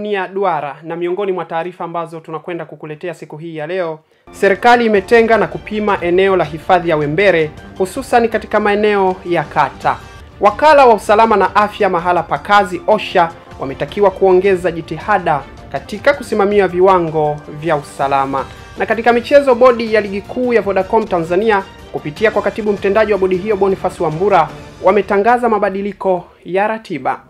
Tanzania duara, na miongoni mwa taarifa ambazo tunakwenda kukuletea siku hii ya leo, serikali imetenga na kupima eneo la hifadhi ya Wembere hususan katika maeneo ya kata. Wakala wa usalama na afya mahala pa kazi OSHA wametakiwa kuongeza jitihada katika kusimamia viwango vya usalama. Na katika michezo, bodi ya ligi kuu ya Vodacom Tanzania kupitia kwa katibu mtendaji wa bodi hiyo Boniface Wambura wametangaza mabadiliko ya ratiba.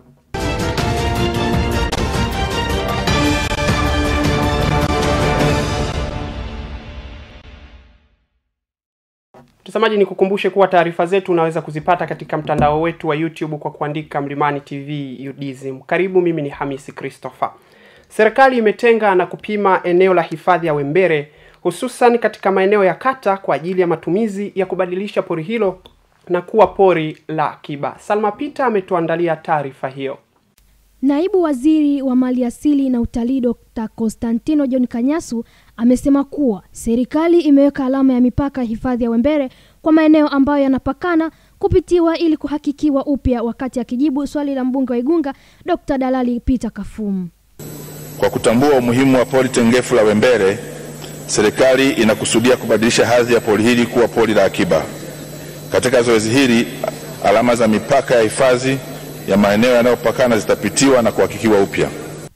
Mtazamaji, ni kukumbushe kuwa taarifa zetu unaweza kuzipata katika mtandao wetu wa YouTube kwa kuandika Mlimani TV UDSM. Karibu, mimi ni Hamisi Christopher. Serikali imetenga na kupima eneo la hifadhi ya Wembere hususan katika maeneo ya kata kwa ajili ya matumizi ya kubadilisha pori hilo na kuwa pori la akiba. Salma Peter ametuandalia taarifa hiyo. Naibu Waziri wa mali asili na Utalii Dr. Constantino John Kanyasu amesema kuwa serikali imeweka alama ya mipaka hifadhi ya Wembere kwa maeneo ambayo yanapakana kupitiwa ili kuhakikiwa upya, wakati akijibu swali la mbunge wa Igunga Dr. Dalali Peter Kafumu. Kwa kutambua umuhimu wa pori tengefu la Wembere, serikali inakusudia kubadilisha hadhi ya pori hili kuwa pori la akiba. Katika zoezi hili, alama za mipaka ya hifadhi ya maeneo yanayopakana zitapitiwa na kuhakikiwa upya.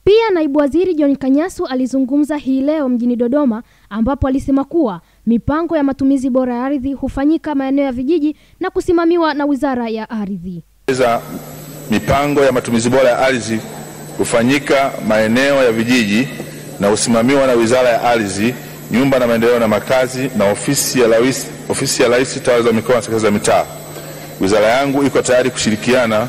Pia naibu waziri John Kanyasu alizungumza hii leo mjini Dodoma, ambapo alisema kuwa mipango ya matumizi bora ya ardhi hufanyika maeneo ya vijiji na kusimamiwa na Wizara ya Ardhi. za mipango ya matumizi bora ya ardhi hufanyika maeneo ya vijiji na husimamiwa na Wizara ya Ardhi, Nyumba na Maendeleo na Makazi na ofisi ya Rais, ofisi ya Rais, tawala za mikoa na serikali za mitaa. Wizara yangu iko tayari kushirikiana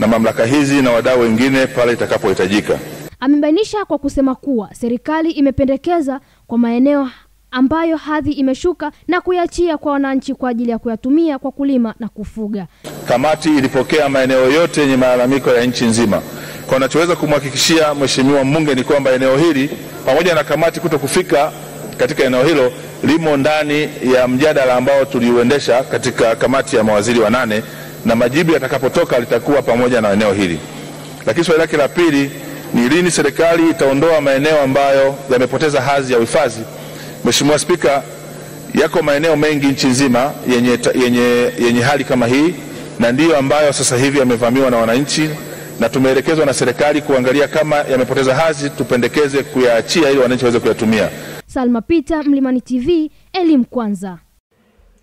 na mamlaka hizi na wadau wengine pale itakapohitajika. Amebainisha kwa kusema kuwa serikali imependekeza kwa maeneo ambayo hadhi imeshuka na kuiachia kwa wananchi kwa ajili ya kuyatumia kwa kulima na kufuga. Kamati ilipokea maeneo yote yenye malalamiko ya nchi nzima. Kwa nachoweza kumhakikishia Mheshimiwa mbunge ni kwamba eneo hili pamoja na kamati kuto kufika katika eneo hilo limo ndani ya mjadala ambao tuliuendesha katika kamati ya mawaziri wa nane, na majibu yatakapotoka litakuwa pamoja na eneo hili. Lakini swali lake la pili ni lini serikali itaondoa maeneo ambayo yamepoteza hadhi ya uhifadhi. Mheshimiwa Spika, yako maeneo mengi nchi nzima yenye, yenye, yenye hali kama hii na ndiyo ambayo sasa hivi yamevamiwa na wananchi na tumeelekezwa na serikali kuangalia kama yamepoteza hadhi, tupendekeze kuyaachia ili wananchi waweze kuyatumia. Salma Peter, Mlimani TV, elimu kwanza.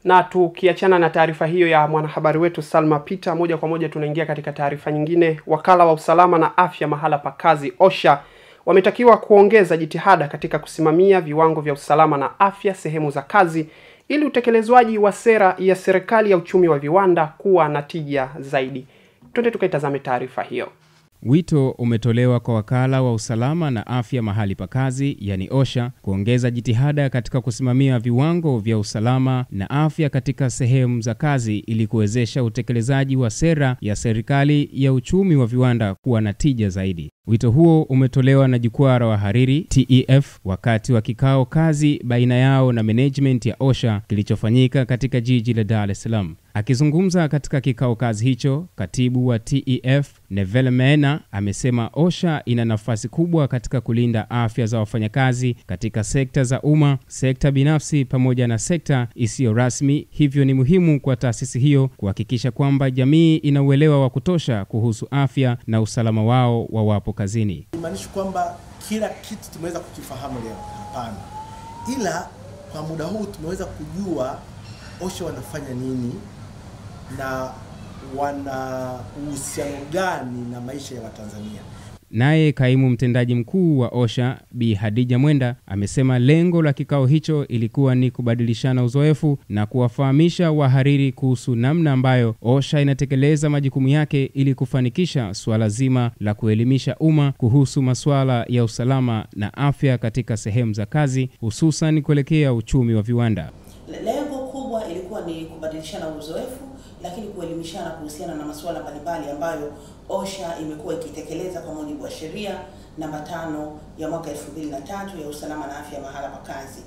Na tukiachana na taarifa hiyo ya mwanahabari wetu Salma Peter, moja kwa moja tunaingia katika taarifa nyingine. Wakala wa usalama na afya mahala pa kazi OSHA wametakiwa kuongeza jitihada katika kusimamia viwango vya usalama na afya sehemu za kazi ili utekelezwaji wa sera ya serikali ya uchumi wa viwanda kuwa na tija zaidi. Twende tukaitazame taarifa hiyo. Wito umetolewa kwa wakala wa usalama na afya mahali pa kazi yani OSHA kuongeza jitihada katika kusimamia viwango vya usalama na afya katika sehemu za kazi ili kuwezesha utekelezaji wa sera ya serikali ya uchumi wa viwanda kuwa na tija zaidi. Wito huo umetolewa na jukwaa la wahariri TEF wakati wa kikao kazi baina yao na management ya OSHA kilichofanyika katika jiji la Dar es Salaam. Akizungumza katika kikao kazi hicho, katibu wa TEF nevel Mena amesema OSHA ina nafasi kubwa katika kulinda afya za wafanyakazi katika sekta za umma, sekta binafsi pamoja na sekta isiyo rasmi. Hivyo ni muhimu kwa taasisi hiyo kuhakikisha kwamba jamii ina uelewa wa kutosha kuhusu afya na usalama wao wawapo kazini. Imaanishi kwamba kila kitu tumeweza kukifahamu leo, hapana, ila kwa muda huu tumeweza kujua OSHA wanafanya nini na wana uhusiano gani na maisha ya Watanzania. Naye kaimu mtendaji mkuu wa OSHA Bi Hadija Mwenda amesema lengo la kikao hicho ilikuwa ni kubadilishana uzoefu na kuwafahamisha wahariri kuhusu namna ambayo OSHA inatekeleza majukumu yake ili kufanikisha suala zima la kuelimisha umma kuhusu masuala ya usalama na afya katika sehemu za kazi, hususan kuelekea uchumi wa viwanda. Lengo kubwa ilikuwa ni kubadilishana uzoefu, lakini kuelimishana kuhusiana na masuala mbalimbali ambayo OSHA imekuwa ikitekeleza kwa mujibu wa sheria namba tano ya mwaka 2003 ya usalama na afya mahala pa kazi.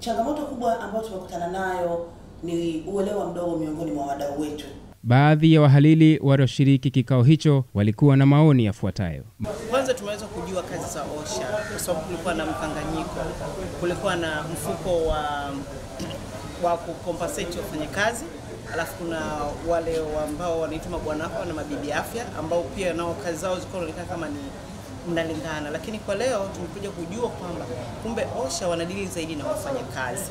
Changamoto kubwa ambayo tumekutana nayo ni uelewa mdogo miongoni mwa wadau wetu. Baadhi ya wahalili walioshiriki kikao hicho walikuwa na maoni yafuatayo. Kwanza tumeweza kujua kazi za OSHA kwa sababu kulikuwa na mkanganyiko, kulikuwa na mfuko wa wa kukompensate wafanyakazi, alafu kuna wale ambao wanaitwa mabwana na mabibi afya ambao pia nao kazi zao zilikuwa kama ni mnalingana, lakini kwa leo tumekuja kujua kwamba kumbe OSHA wanadili zaidi na wafanyakazi.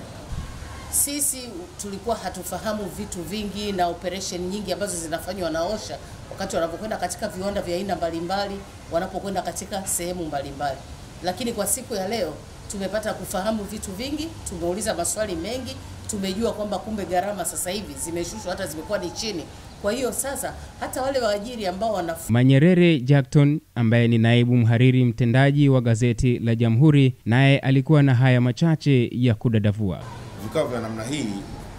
Sisi tulikuwa hatufahamu vitu vingi na operation nyingi ambazo zinafanywa na OSHA wakati wanapokwenda katika viwanda vya aina mbalimbali, wanapokwenda katika sehemu mbalimbali. Lakini kwa siku ya leo tumepata kufahamu vitu vingi, tumeuliza maswali mengi, tumejua kwamba kumbe gharama sasa hivi zimeshushwa, hata zimekuwa ni chini. Kwa hiyo sasa hata wale waajiri ambao wana Manyerere Jackton ambaye ni naibu mhariri mtendaji wa gazeti la Jamhuri, naye alikuwa na haya machache ya kudadavua. vikao vya namna hii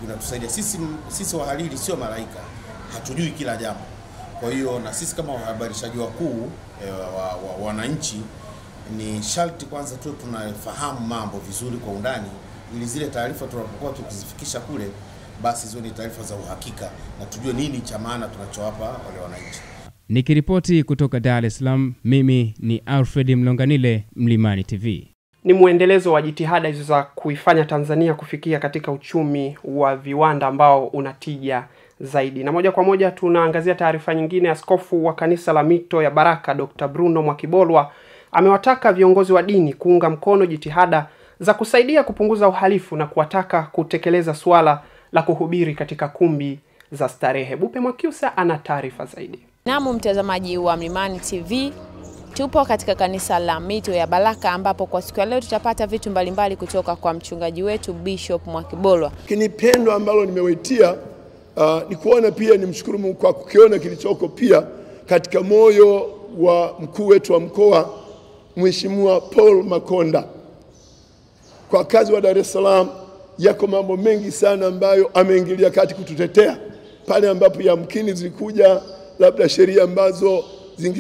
vinatusaidia sisi. Sisi wahariri sio malaika, hatujui kila jambo. Kwa hiyo na sisi kama wahabarishaji wakuu e, wa, wa, wananchi ni sharti kwanza tu tunafahamu mambo vizuri kwa undani, ili zile taarifa tunapokuwa tukizifikisha kule, basi ziwe ni taarifa za uhakika na tujue nini cha maana tunachowapa wale wananchi. Nikiripoti kutoka Dar es Salaam, mimi ni Alfred Mlonganile, Mlimani TV. ni mwendelezo wa jitihada hizo za kuifanya Tanzania kufikia katika uchumi wa viwanda ambao unatija zaidi. Na moja kwa moja tunaangazia taarifa nyingine. Askofu wa kanisa la Mito ya Baraka Dr. Bruno Mwakibolwa amewataka viongozi wa dini kuunga mkono jitihada za kusaidia kupunguza uhalifu na kuwataka kutekeleza suala la kuhubiri katika kumbi za starehe. Bupe Mwakiusa ana taarifa zaidi. Naam, mtazamaji wa Mlimani TV, tupo katika kanisa la Mito ya Baraka ambapo kwa siku ya leo tutapata vitu mbalimbali kutoka kwa mchungaji wetu Bishop Mwakibolwa. Lakini pendo ambalo nimewaitia uh, ni kuona pia ni mshukuru Mungu kwa kukiona kilichoko pia katika moyo wa mkuu wetu wa mkoa Mheshimiwa Paul Makonda. Kwa kazi wa Dar es Salaam, yako mambo mengi sana ambayo ameingilia kati kututetea. Pale ambapo yamkini zilikuja labda sheria ambazo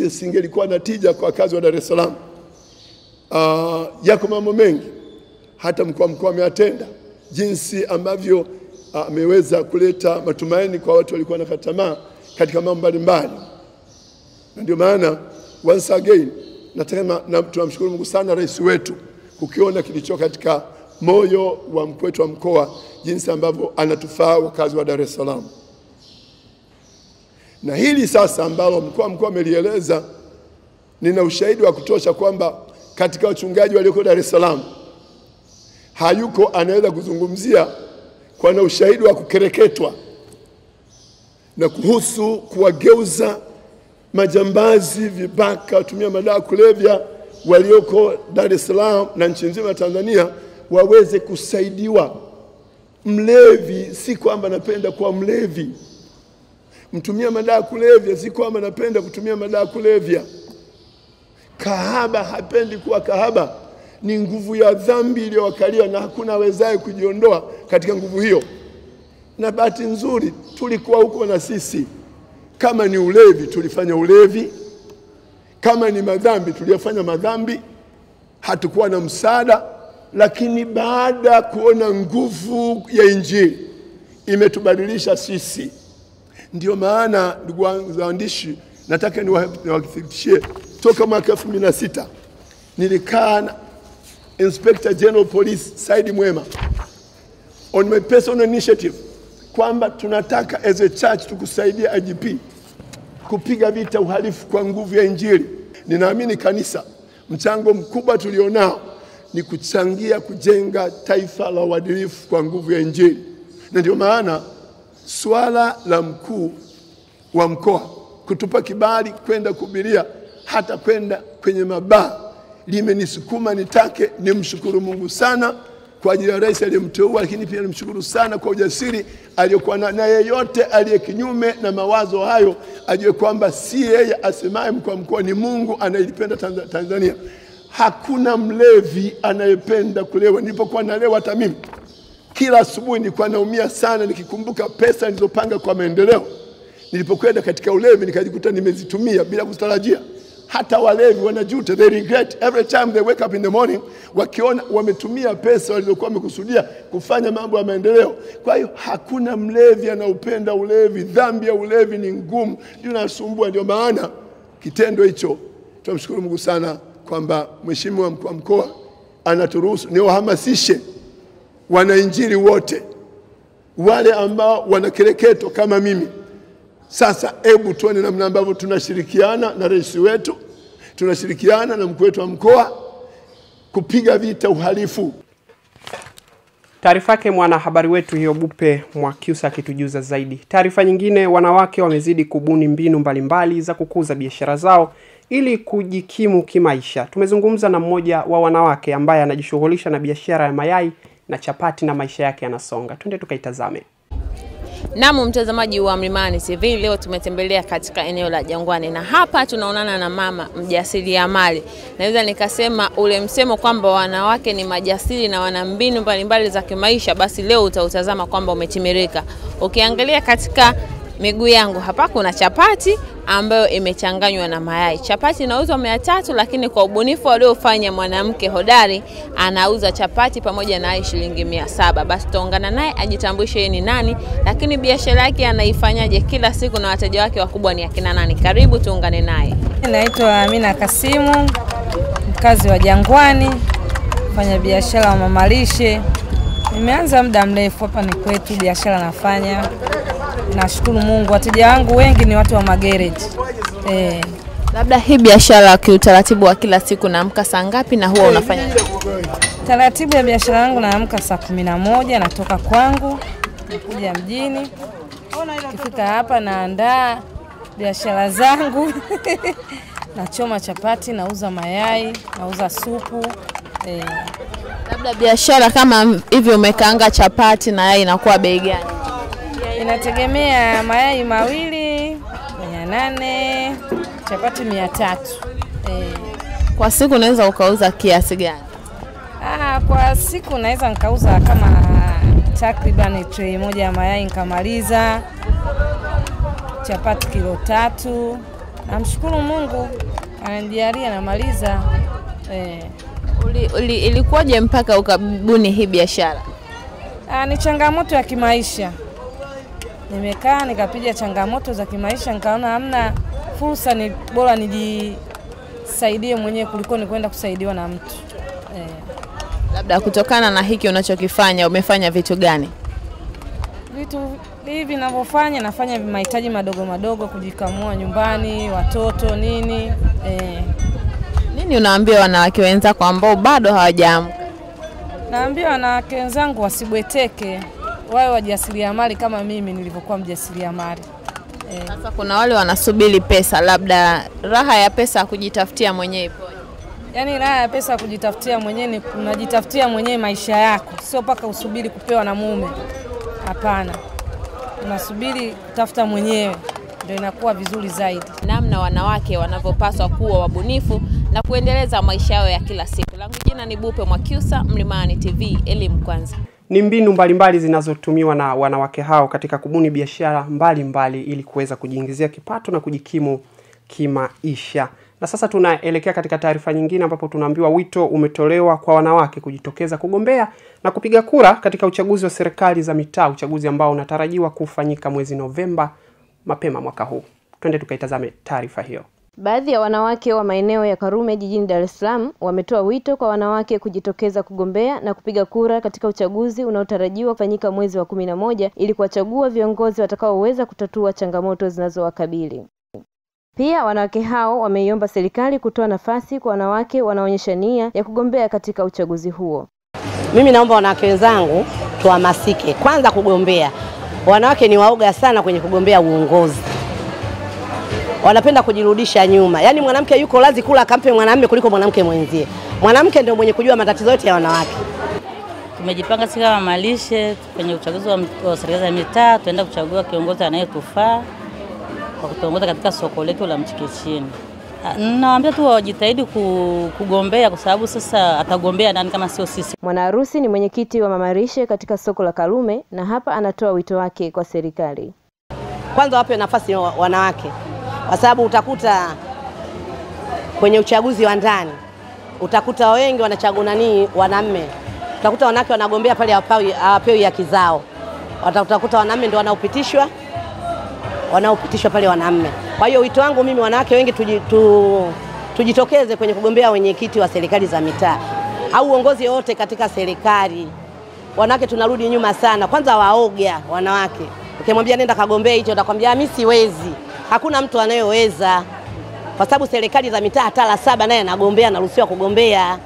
zingelikuwa na tija kwa kazi wa Dar es Salaam. Uh, yako mambo mengi. Hata mkuu wa mkoa ameyatenda, jinsi ambavyo ameweza uh, kuleta matumaini kwa watu walikuwa na tamaa katika mambo mbalimbali, na ndio maana once again nataka na tunamshukuru Mungu sana rais wetu kukiona kilicho katika moyo wa mkwetu wa mkoa, jinsi ambavyo anatufaa wakazi wa Dar es Salaam. Na hili sasa ambalo mkuu wa mkoa amelieleza, nina ushahidi wa kutosha kwamba katika wachungaji walioko Dar es Salaam hayuko anaweza kuzungumzia kwa na ushahidi wa kukereketwa na kuhusu kuwageuza majambazi, vibaka, watumia madawa kulevya walioko Dar es Salaam na nchi nzima Tanzania waweze kusaidiwa. Mlevi si kwamba napenda kuwa mlevi, mtumia madawa kulevya si kwamba napenda kutumia madawa kulevya. Kahaba hapendi kuwa kahaba, ni nguvu ya dhambi iliyowakalia na hakuna awezaye kujiondoa katika nguvu hiyo. Na bahati nzuri tulikuwa huko na sisi. Kama ni ulevi tulifanya ulevi, kama ni madhambi tuliyofanya madhambi, hatukuwa na msaada. Lakini baada ya kuona nguvu ya Injili imetubadilisha sisi, ndio maana ndugu waandishi, nataka niwathibitishie toka mwaka elfu mbili na sita nilikaa na Inspector General Police Saidi Mwema on my personal initiative kwamba tunataka as a church tukusaidia IGP kupiga vita uhalifu kwa nguvu ya Injili. Ninaamini kanisa, mchango mkubwa tulionao ni kuchangia kujenga taifa la uadilifu kwa nguvu ya Injili, na ndio maana swala la mkuu wa mkoa kutupa kibali kwenda kuhubiria hata kwenda kwenye mabaa limenisukuma nitake nimshukuru Mungu sana kwa ajili ya rais aliyemteua, lakini pia nimshukuru sana kwa ujasiri aliyokuwa na, yeyote aliye kinyume na mawazo hayo ajue kwamba si yeye asemaye mkuu wa mkoa, ni Mungu anayelipenda Tanzania. Hakuna mlevi anayependa kulewa. Nilipokuwa nalewa hata mimi kila asubuhi nilikuwa naumia sana nikikumbuka pesa nilizopanga kwa maendeleo. Nilipokwenda katika ulevi nikajikuta nimezitumia bila kutarajia. Hata walevi wanajuta, they regret every time they wake up in the morning, wakiona wametumia pesa walizokuwa wamekusudia kufanya mambo ya maendeleo. Kwa hiyo hakuna mlevi anaupenda ulevi. Dhambi ya ulevi ni ngumu, ndio nasumbua. Ndio maana kitendo hicho, tunamshukuru Mungu sana kwamba Mheshimiwa mkuu wa mkoa anaturuhusu niwahamasishe wanainjili wote wale ambao wanakereketo kama mimi. Sasa hebu tuone namna ambavyo tunashirikiana na rais wetu, tunashirikiana na mkuu wetu wa mkoa kupiga vita uhalifu. Taarifa yake mwanahabari wetu hiyo Bupe Mwakyusa akitujuza zaidi. Taarifa nyingine, wanawake wamezidi kubuni mbinu mbalimbali za kukuza biashara zao ili kujikimu kimaisha. Tumezungumza na mmoja wa wanawake ambaye anajishughulisha na biashara ya mayai na chapati na maisha yake yanasonga. Twende tukaitazame. Naam, mtazamaji wa Mlimani TV, leo tumetembelea katika eneo la Jangwani na hapa tunaonana na mama mjasiriamali. Naweza nikasema ule msemo kwamba wanawake ni majasiri na wana mbinu mbalimbali za kimaisha, basi leo utautazama kwamba umetimirika. Ukiangalia katika miguu yangu hapa kuna chapati ambayo imechanganywa na mayai. Chapati inauzwa mia tatu, lakini kwa ubunifu aliofanya mwanamke hodari anauza chapati pamoja na shilingi mia saba. Basi tutaungana naye ajitambulishe yeye ni nani, lakini biashara yake anaifanyaje kila siku na wateja wake wakubwa ni akina nani. Karibu tuungane naye. Naitwa Amina Kasimu, mkazi wa Jangwani, fanya biashara wa mamalishe. Nimeanza muda mrefu hapa, ni kwetu, biashara nafanya Nashukuru Mungu, wateja wangu wengi ni watu wa magereji eh. Labda hii biashara kiutaratibu wa kila siku, naamka saa ngapi na huwa unafanya nini? Taratibu ya biashara yangu, naamka saa kumi na moja natoka kwangu nakuja mjini. Kifika hapa naandaa biashara zangu nachoma chapati, nauza mayai, nauza supu eh. Labda biashara kama hivi, umekaanga chapati na yai inakuwa bei gani? Inategemea, mayai mawili mia nane, chapati mia tatu. E. Kwa siku unaweza ukauza kiasi gani? Ah, kwa siku naweza nikauza kama takriban tray moja ya mayai nikamaliza, chapati kilo tatu. Namshukuru Mungu ananijalia namaliza. E. Uli, uli, ilikuwaje mpaka ukabuni hii biashara? Ah, ni changamoto ya kimaisha nimekaa nikapiga changamoto za kimaisha, nikaona hamna fursa, ni bora nijisaidie mwenyewe kuliko ni kwenda kusaidiwa na mtu eh. Labda kutokana na hiki unachokifanya, umefanya vitu gani? Vitu hivi ninavyofanya, nafanya mahitaji madogo madogo, kujikamua nyumbani, watoto nini eh. Nini unaambia wanawake wenzako ambao bado hawajaamka? Naambia wanawake wenzangu wasibweteke, wawe wajasiriamali kama mimi nilivyokuwa mjasiriamali. Sasa Sasa kuna wale wanasubiri pesa, labda raha ya pesa ya kujitafutia mwenyewe ipo Yaani raha ya pesa kujitafutia mwenyewe ni unajitafutia mwenyewe maisha yako, sio mpaka usubiri kupewa na mume. Hapana, unasubiri kutafuta mwenyewe, ndio inakuwa vizuri zaidi. Namna wanawake wanavyopaswa kuwa wabunifu na kuendeleza maisha yao ya kila siku. Langu jina ni Bupe Mwakyusa, Mlimani TV, elimu kwanza ni mbinu mbalimbali zinazotumiwa na wanawake hao katika kubuni biashara mbalimbali ili kuweza kujiingizia kipato na kujikimu kimaisha. Na sasa tunaelekea katika taarifa nyingine ambapo tunaambiwa wito umetolewa kwa wanawake kujitokeza kugombea na kupiga kura katika uchaguzi wa serikali za mitaa, uchaguzi ambao unatarajiwa kufanyika mwezi Novemba mapema mwaka huu. Twende tukaitazame taarifa hiyo. Baadhi ya wanawake wa maeneo ya Karume jijini Dar es Salaam wametoa wito kwa wanawake kujitokeza kugombea na kupiga kura katika uchaguzi unaotarajiwa kufanyika mwezi wa kumi na moja ili kuwachagua viongozi watakaoweza kutatua changamoto zinazowakabili. Pia wanawake hao wameiomba serikali kutoa nafasi kwa wanawake wanaonyesha nia ya kugombea katika uchaguzi huo. Mimi naomba wanawake wenzangu tuhamasike kwanza kugombea. Wanawake ni waoga sana kwenye kugombea uongozi wanapenda kujirudisha nyuma. Yaani mwanamke yuko lazi kula akampe mwanamume kuliko mwanamke mwenzie. Mwanamke ndio mwenye kujua matatizo yote ya wanawake. Tumejipanga sisi kama malishe kwenye uchaguzi wa, wa serikali za mitaa, tuenda kuchagua kiongozi anayetufaa kwa kutuongoza katika soko letu la Mchikichini. Nawaambia tu wajitahidi kugombea kwa sababu sasa atagombea nani kama sio sisi. Mwanaharusi ni mwenyekiti wa mamarishe katika soko la Karume na hapa anatoa wito wake kwa serikali. Kwanza wape nafasi wanawake kwa sababu utakuta kwenye uchaguzi wa ndani utakuta wengi wanachagua nani, wanaume. Utakuta wanawake wanagombea pale hawapewi haki zao. Utakuta wanaume ndio wanaopitishwa wanaopitishwa pale wanaume. Kwa hiyo wito wangu mimi, wanawake wengi tuji, tu, tujitokeze kwenye kugombea wenyekiti wa serikali za mitaa au uongozi wote katika serikali. Wanawake tunarudi nyuma sana, kwanza waoga wanawake. Ukimwambia nenda kagombea hicho, atakwambia mimi siwezi. Hakuna mtu anayeweza kwa sababu serikali za mitaa hata la saba naye anagombea, anaruhusiwa kugombea.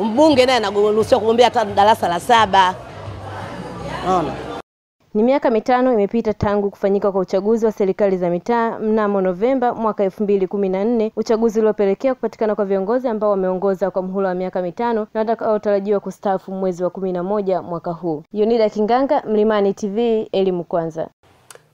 Mbunge naye anaruhusiwa kugombea hata darasa la saba. Naona Ni miaka mitano imepita tangu kufanyika kwa uchaguzi wa serikali za mitaa mnamo Novemba mwaka elfu mbili kumi na nne, uchaguzi uliopelekea kupatikana kwa viongozi ambao wameongoza kwa mhula wa miaka mitano na watakaotarajiwa kustaafu mwezi wa kumi na moja mwaka huu. Yunida Kinganga, Mlimani TV, elimu kwanza.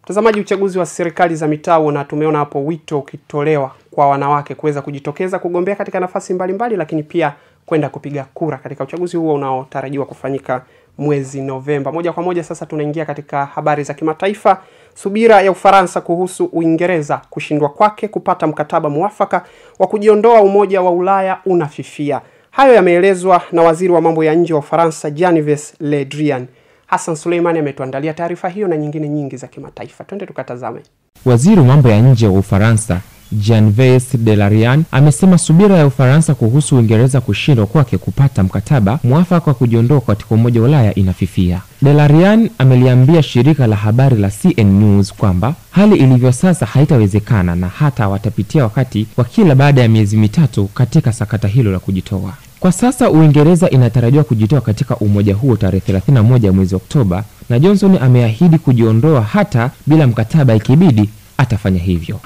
Mtazamaji, uchaguzi wa serikali za mitaa na tumeona hapo wito ukitolewa kwa wanawake kuweza kujitokeza kugombea katika nafasi mbalimbali, lakini pia kwenda kupiga kura katika uchaguzi huo unaotarajiwa kufanyika mwezi Novemba. Moja kwa moja sasa tunaingia katika habari za kimataifa. Subira ya Ufaransa kuhusu Uingereza kushindwa kwake kupata mkataba mwafaka wa kujiondoa Umoja wa Ulaya unafifia. Hayo yameelezwa na waziri wa mambo ya nje wa Ufaransa Jean-Yves Le Drian. Hassan Suleimani ametuandalia taarifa hiyo na nyingine nyingi za kimataifa. Twende tukatazame. Waziri wa mambo ya nje wa Ufaransa Jean-Yves Le Drian amesema subira ya Ufaransa kuhusu Uingereza kushindwa kwake kupata mkataba mwafaka wa kujiondoa katika Umoja wa Ulaya inafifia. De Larian ameliambia shirika la habari la CN News kwamba hali ilivyo sasa haitawezekana na hata watapitia wakati wa kila baada ya miezi mitatu katika sakata hilo la kujitoa. Kwa sasa Uingereza inatarajiwa kujitoa katika umoja huo tarehe 31 mwezi Oktoba, na Johnson ameahidi kujiondoa hata bila mkataba, ikibidi atafanya hivyo.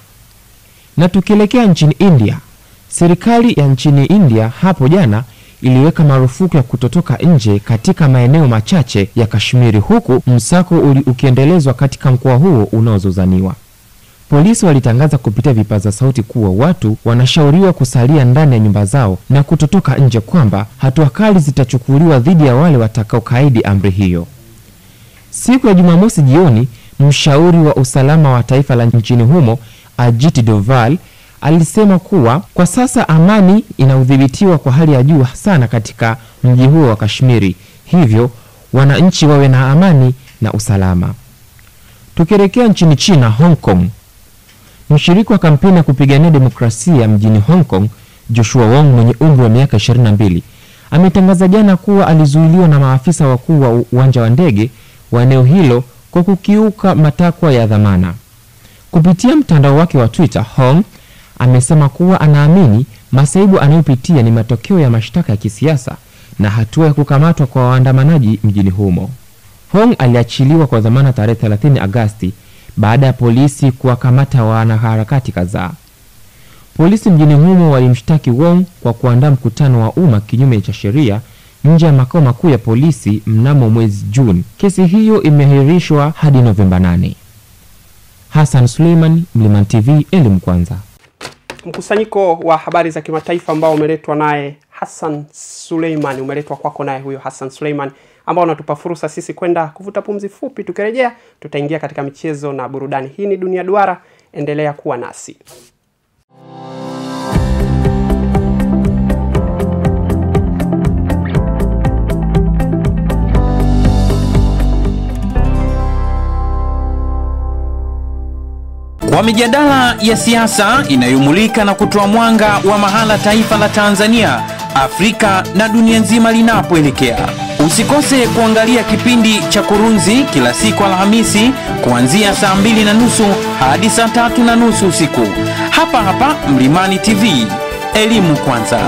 Na tukielekea nchini India, serikali ya nchini India hapo jana iliweka marufuku ya kutotoka nje katika maeneo machache ya Kashmiri, huku msako ukiendelezwa katika mkoa huo unaozozaniwa. Polisi walitangaza kupitia vipaza sauti kuwa watu wanashauriwa kusalia ndani ya nyumba zao na kutotoka nje, kwamba hatua kali zitachukuliwa dhidi ya wale watakaokaidi amri hiyo. Siku ya Jumamosi jioni, mshauri wa usalama wa taifa la nchini humo Ajit Doval alisema kuwa kwa sasa amani inaudhibitiwa kwa hali ya juu sana katika mji huo wa Kashmiri, hivyo wananchi wawe na amani na usalama. Tukielekea nchini China, Hong Kong, mshiriki wa kampeni ya kupigania demokrasia mjini Hong Kong, Joshua Wong mwenye umri wa miaka 22 ametangaza jana kuwa alizuiliwa na maafisa wakuu wa uwanja wa ndege wa eneo hilo kwa kukiuka matakwa ya dhamana. Kupitia mtandao wake wa Twitter, Hong amesema kuwa anaamini masaibu anayopitia ni matokeo ya mashtaka ya kisiasa na hatua ya kukamatwa kwa waandamanaji mjini humo. Hong aliachiliwa kwa dhamana tarehe 30 Agasti baada ya polisi kuwakamata wanaharakati kadhaa. Polisi mjini humo walimshtaki Wong kwa kuandaa mkutano wa umma kinyume cha sheria nje ya makao makuu ya polisi mnamo mwezi Juni. Kesi hiyo imeahirishwa hadi Novemba 8. Hassan Suleiman, Mlimani TV, elimu kwanza. Mkusanyiko wa habari za kimataifa ambao umeletwa naye Hassan Suleiman, umeletwa kwako naye huyo Hassan Suleiman, ambao unatupa fursa sisi kwenda kuvuta pumzi fupi. Tukirejea tutaingia katika michezo na burudani. Hii ni Dunia Duara, endelea kuwa nasi. Kwa mijadala ya siasa inayomulika na kutoa mwanga wa mahala taifa la Tanzania, Afrika na dunia nzima linapoelekea. Usikose kuangalia kipindi cha Kurunzi kila siku Alhamisi kuanzia saa mbili na nusu hadi saa tatu na nusu usiku hapa hapa Mlimani TV. Elimu kwanza.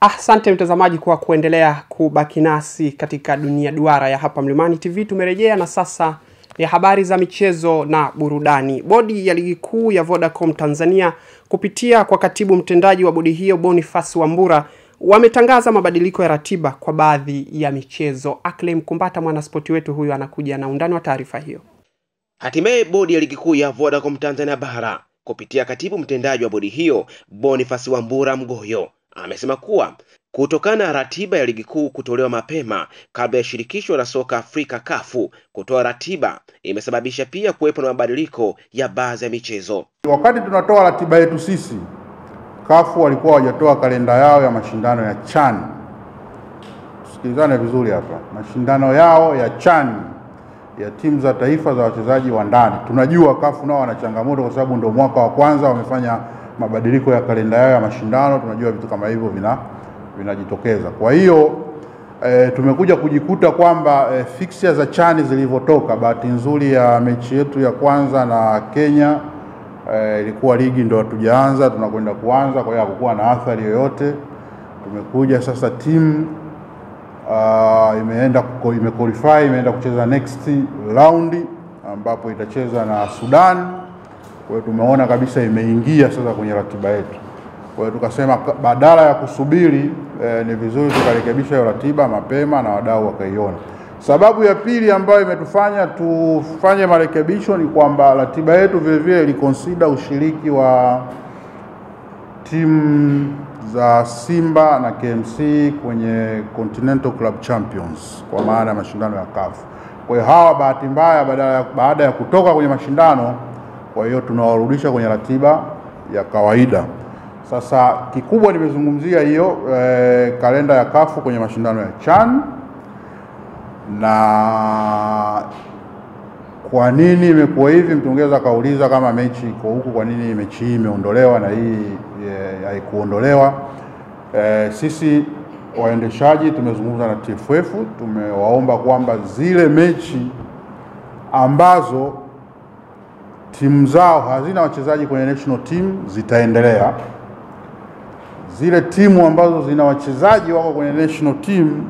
Asante mtazamaji kwa kuendelea kubaki nasi katika dunia duara ya hapa Mlimani TV. Tumerejea na sasa ni habari za michezo na burudani. Bodi ya ligi kuu ya Vodacom Tanzania kupitia kwa katibu mtendaji wa bodi hiyo Boniface Wambura wametangaza mabadiliko ya ratiba kwa baadhi ya michezo. Akley Mkumbata, mwanaspoti wetu huyu, anakuja na undani wa taarifa hiyo. Hatimaye bodi ya ligi kuu ya Vodacom Tanzania bara kupitia katibu mtendaji wa bodi hiyo Boniface Wambura Mgoyo amesema kuwa kutokana na ratiba ya ligi kuu kutolewa mapema kabla ya shirikisho la soka Afrika kafu kutoa ratiba imesababisha pia kuwepo na mabadiliko ya baadhi ya michezo. Wakati tunatoa ratiba yetu sisi, kafu walikuwa hawajatoa kalenda yao ya mashindano ya CHAN. Tusikilizane vizuri hapa, mashindano yao ya CHAN ya timu za taifa za wachezaji wa ndani. Tunajua kafu nao wana changamoto kwa sababu ndio mwaka wa kwanza wamefanya mabadiliko ya kalenda yao ya mashindano. Tunajua vitu kama hivyo vina vinajitokeza. Kwa hiyo e, tumekuja kujikuta kwamba e, fixture za chani zilivyotoka, bahati nzuri ya mechi yetu ya kwanza na Kenya ilikuwa e, ligi ndo hatujaanza, tunakwenda kuanza, kwa hiyo hakukuwa na athari yoyote. Tumekuja sasa timu uh, imeenda kuko- imequalify imeenda kucheza next round ambapo itacheza na Sudan. Kwa hiyo tumeona kabisa imeingia sasa kwenye ratiba yetu. Kwa hiyo tukasema badala ya kusubiri eh, ni vizuri tukarekebisha hiyo ratiba mapema na wadau wakaiona. Sababu ya pili ambayo imetufanya tufanye marekebisho ni kwamba ratiba yetu vile vile ilikonsida ushiriki wa timu za Simba na KMC kwenye Continental Club Champions kwa maana ya mashindano ya CAF. Kwa hiyo hawa bahati mbaya baada ya kutoka kwenye mashindano, kwa hiyo tunawarudisha kwenye ratiba ya kawaida. Sasa kikubwa nimezungumzia hiyo e, kalenda ya kafu kwenye mashindano ya CHAN na kwa nini imekuwa hivi. Mtu mwingine akauliza kama mechi iko huku, kwa nini mechi hii imeondolewa na hii haikuondolewa? haikuondolewa? e, sisi waendeshaji tumezungumza na TFF, tumewaomba kwamba zile mechi ambazo timu zao hazina wachezaji kwenye national team zitaendelea. Zile timu ambazo zina wachezaji wako kwenye national team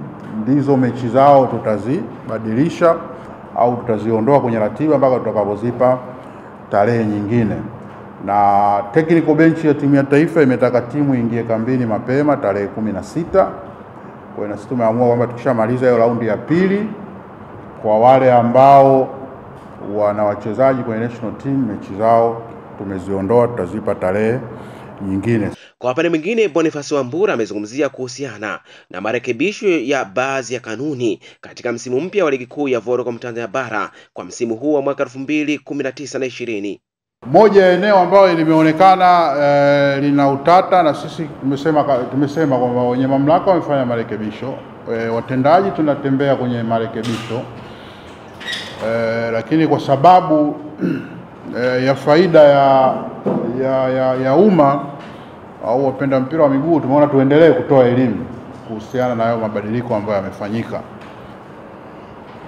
ndizo mechi zao tutazibadilisha au tutaziondoa kwenye ratiba mpaka tutakapozipa tarehe nyingine. Na technical bench ya timu ya taifa imetaka timu ingie kambini mapema tarehe kumi na sita. Kwa hiyo sisi tumeamua kwamba tukishamaliza hiyo raundi ya pili, kwa wale ambao wana wachezaji kwenye national team, mechi zao tumeziondoa, tutazipa tarehe nyingine. Kwa upande mwingine, Boniface Wambura amezungumzia kuhusiana na marekebisho ya baadhi ya kanuni katika msimu mpya wa ligi kuu ya Vodacom Tanzania bara kwa msimu huu wa mwaka 2019 na 20. Moja ya eneo ambayo limeonekana e, lina utata na sisi tumesema tumesema kwamba wenye mamlaka wamefanya marekebisho e, watendaji tunatembea kwenye marekebisho eh, lakini kwa sababu eh, ya faida ya ya, ya, ya umma au wapenda mpira wa miguu tumeona tuendelee kutoa elimu kuhusiana na hayo mabadiliko ambayo yamefanyika.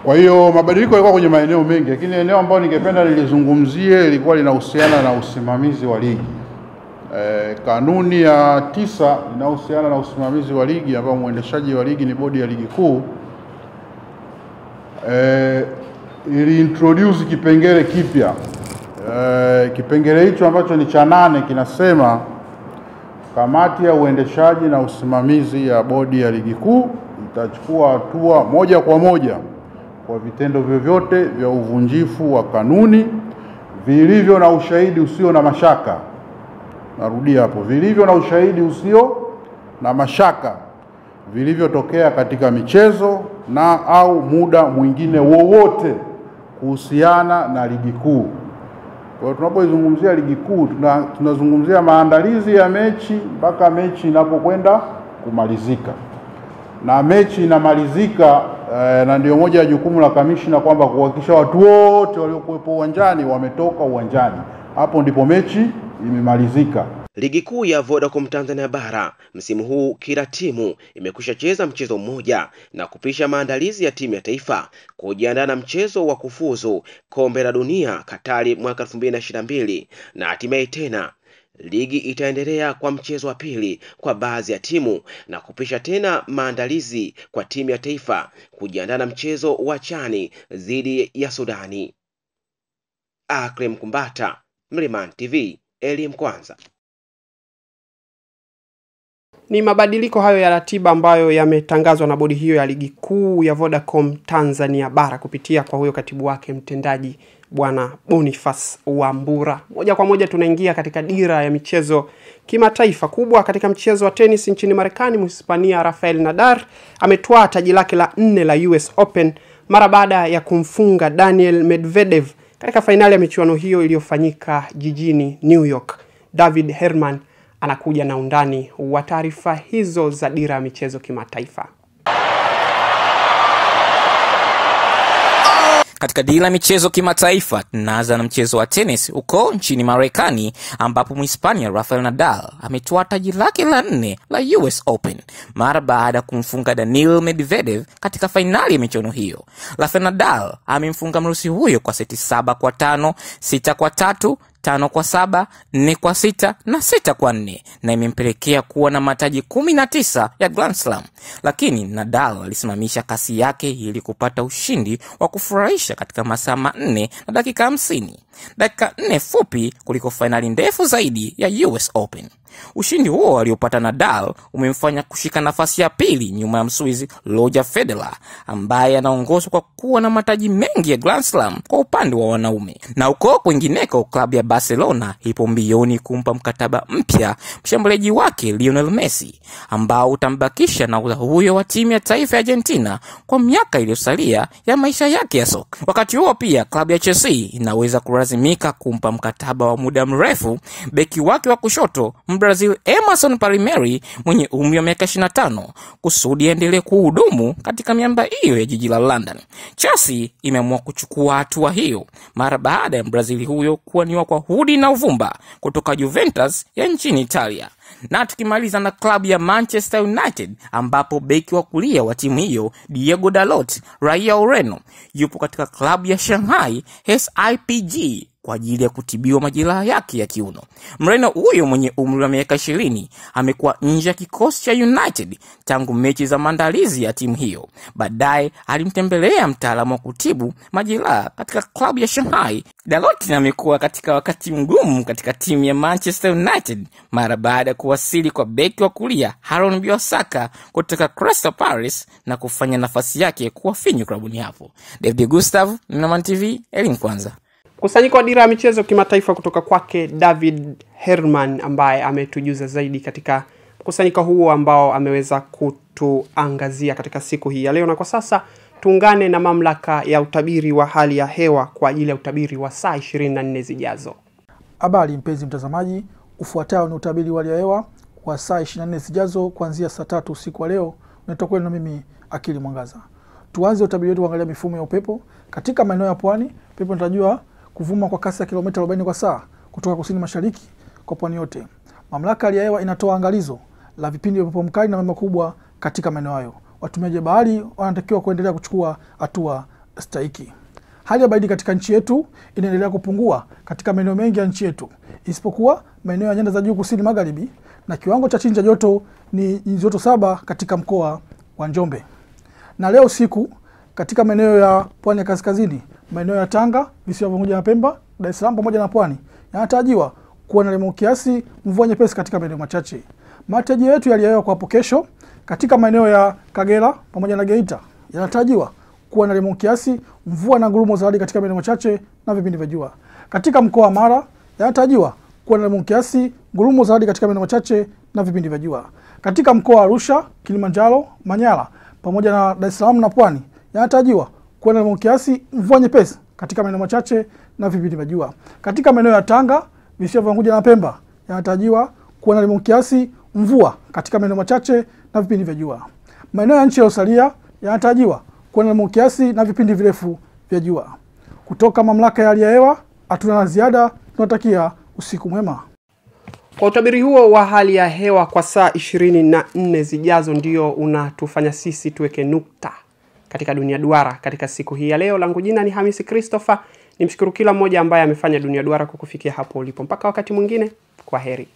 Kwa hiyo mabadiliko yalikuwa kwenye maeneo mengi, lakini eneo ambalo ningependa nilizungumzie ilikuwa linahusiana na usimamizi wa ligi. E, kanuni ya tisa inahusiana na usimamizi wa ligi ambao mwendeshaji wa ligi ni bodi ya ligi kuu. E, ili introduce kipengele kipya. E, kipengele hicho ambacho ni cha nane kinasema kamati ya uendeshaji na usimamizi ya bodi ya ligi kuu itachukua hatua moja kwa moja kwa vitendo vyovyote vya uvunjifu wa kanuni vilivyo na ushahidi usio na mashaka. Narudia hapo, vilivyo na ushahidi usio na mashaka vilivyotokea katika michezo na au muda mwingine wowote kuhusiana na ligi kuu. Kwa hiyo tunapoizungumzia ligi kuu tuna, tunazungumzia maandalizi ya mechi mpaka mechi inapokwenda kumalizika, na mechi inamalizika eh, na ndio moja ya jukumu la kamishna kwamba kuhakikisha watu wote waliokuwepo uwanjani wametoka uwanjani. Hapo ndipo mechi imemalizika. Ligi kuu ya Vodacom Tanzania bara msimu huu, kila timu imekwisha cheza mchezo mmoja na kupisha maandalizi ya timu ya taifa kujiandaa na mchezo wa kufuzu kombe la dunia Katari mwaka 2022 na hatimaye tena ligi itaendelea kwa mchezo wa pili kwa baadhi ya timu na kupisha tena maandalizi kwa timu ya taifa kujiandaa na mchezo wa chani dhidi ya Sudani. Akrem Kumbata, Mlimani TV, elimu kwanza. Ni mabadiliko hayo ya ratiba ambayo yametangazwa na bodi hiyo ya ligi kuu ya Vodacom Tanzania bara kupitia kwa huyo katibu wake mtendaji bwana Boniface Wambura. Moja kwa moja tunaingia katika dira ya michezo kimataifa kubwa. Katika mchezo wa tenis nchini Marekani, Mhispania Rafael Nadal ametwaa taji lake la nne la US Open mara baada ya kumfunga Daniel Medvedev katika fainali ya michuano hiyo iliyofanyika jijini New York. David Herman anakuja na undani wa taarifa hizo za dira ya michezo kimataifa. Katika dira ya michezo kimataifa tunaanza na mchezo wa tenis huko nchini Marekani, ambapo Mhispania Rafael Nadal ametoa taji lake la nne la US Open mara baada ya kumfunga Daniil Medvedev katika fainali ya michuano hiyo. Rafael Nadal amemfunga mrusi huyo kwa seti saba kwa tano, sita kwa tatu tano kwa saba nne kwa sita na sita kwa nne. Na imempelekea kuwa na mataji kumi na tisa ya Grand Slam, lakini Nadal alisimamisha kasi yake ili kupata ushindi wa kufurahisha katika masaa manne na dakika hamsini, dakika nne fupi kuliko fainali ndefu zaidi ya US Open. Ushindi huo aliopata Nadal umemfanya kushika nafasi ya pili nyuma ya Mswizi Roger Federer ambaye anaongozwa kwa kuwa na mataji mengi ya Grand Slam kwa upande wa wanaume. Na uko kwingineko, klabu ya Barcelona ipo mbioni kumpa mkataba mpya mshambuliaji wake Lionel Messi ambao utambakisha na huyo wa timu ya taifa ya Argentina kwa miaka iliyosalia ya maisha yake ya soka. Wakati huo pia klabu ya Chelsea inaweza kulazimika kumpa mkataba wa muda mrefu beki wake wa kushoto Brazil Emerson Palmieri mwenye umri wa miaka 25 kusudi aendelee kuhudumu katika miamba hiyo ya jiji la London. Chelsea imeamua kuchukua hatua hiyo mara baada ya Brazili huyo kuaniwa kwa hudi na uvumba kutoka Juventus ya nchini Italia. Na tukimaliza na klabu ya Manchester United ambapo beki wa kulia wa timu hiyo Diego Dalot, raia Ureno, yupo katika klabu ya Shanghai SIPG kwa ajili ya kutibiwa majeraha yake ya kiuno. Mreno huyo mwenye umri wa miaka ishirini amekuwa nje ya kikosi cha United tangu mechi za maandalizi ya timu hiyo. Baadaye alimtembelea mtaalamu wa kutibu majeraha katika klabu ya Shanghai. Dalot amekuwa katika wakati mgumu katika timu ya Manchester United mara baada ya kuwasili kwa beki wa kulia Haron Biosaka kutoka Crystal paris na kufanya nafasi yake kuwa finyu klabuni hapo. David Gustav, Mnaman TV, elimu kwanza. Mkusanyiko wa dira ya michezo kimataifa kutoka kwake David Herman ambaye ametujuza zaidi katika mkusanyiko huo ambao ameweza kutuangazia katika siku hii ya leo. Na kwa sasa tuungane na mamlaka ya utabiri wa hali ya hewa kwa ajili ya utabiri wa saa 24 zijazo. Habari mpenzi mtazamaji, ufuatao ni utabiri wa hali ya hewa wa saa 24 zijazo kuanzia saa tatu usiku wa leo. Unaitwa kwenu na mimi Akili Mwangaza. Tuanze utabiri wetu kuangalia mifumo ya upepo katika maeneo ya pwani. Pepo inatarajiwa kuvuma kwa kasi ya kilomita 40 kwa saa kutoka kusini mashariki kwa pwani yote. Mamlaka ya hewa inatoa angalizo la vipindi vya upepo mkali na mawimbi makubwa katika maeneo hayo. Watumiaji bahari wanatakiwa kuendelea kuchukua hatua stahiki. Hali ya baridi katika nchi yetu inaendelea kupungua katika maeneo mengi ya nchi yetu isipokuwa maeneo ya nyanda za juu kusini magharibi, na kiwango cha chini cha joto ni nyuzi joto saba katika mkoa wa Njombe. Na leo siku katika maeneo ya pwani ya kaskazini maeneo ya Tanga, visiwa pamoja na Pemba, Dar es Salaam pamoja na Pwani yanatarajiwa kuwa na lemo kiasi mvua nyepesi katika maeneo machache. Matarajio yetu yaliyoewa hewa kwa hapo kesho katika maeneo ya Kagera pamoja na Geita yanatarajiwa kuwa na lemo kiasi mvua na ngurumo za radi katika maeneo machache na vipindi vya jua. Katika mkoa wa Mara yanatarajiwa kuwa na lemo kiasi ngurumo za radi katika maeneo machache na vipindi vya jua. Katika mkoa wa Arusha, Kilimanjaro, Manyara pamoja na Dar es Salaam na Pwani yanatarajiwa kuwa na kiasi mvua nyepesi katika maeneo machache na vipindi vya jua. Katika maeneo ya Tanga, visiwa vya Unguja na Pemba yanatarajiwa kuwa na kiasi mvua katika maeneo machache na vipindi vya jua. Maeneo ya nchi yaliyosalia yanatarajiwa kuwa na kiasi na vipindi virefu vya jua. Kutoka mamlaka ya hali ya hewa, hatuna la ziada, tunatakia usiku mwema. Kwa utabiri huo wa hali ya hewa kwa saa 24 zijazo, ndio unatufanya sisi tuweke nukta katika Dunia Duara katika siku hii ya leo. Langu jina ni Hamisi Christopher. Nimshukuru kila mmoja ambaye amefanya Dunia Duara kukufikia hapo ulipo. Mpaka wakati mwingine, kwa heri.